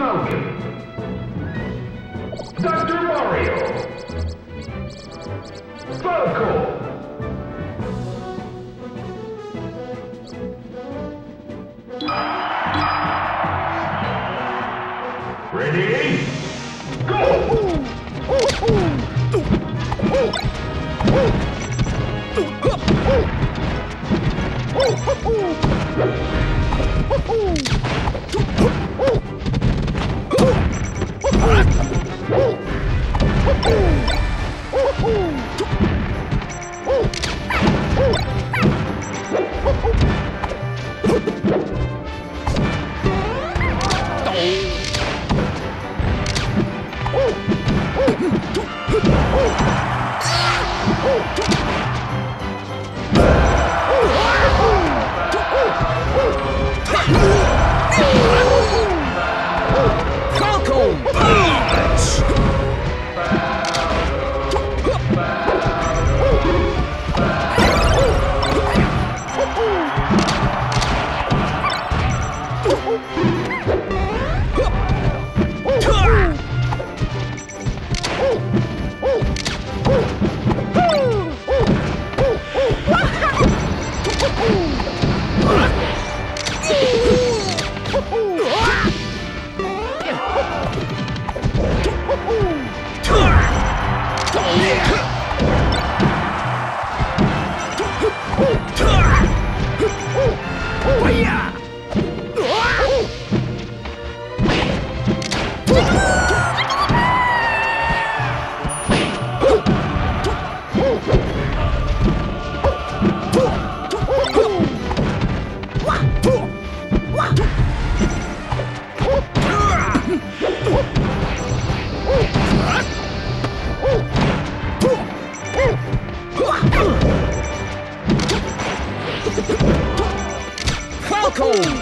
Falcon. Dr. Mario. Falco. Ready? Go! Falcon 扣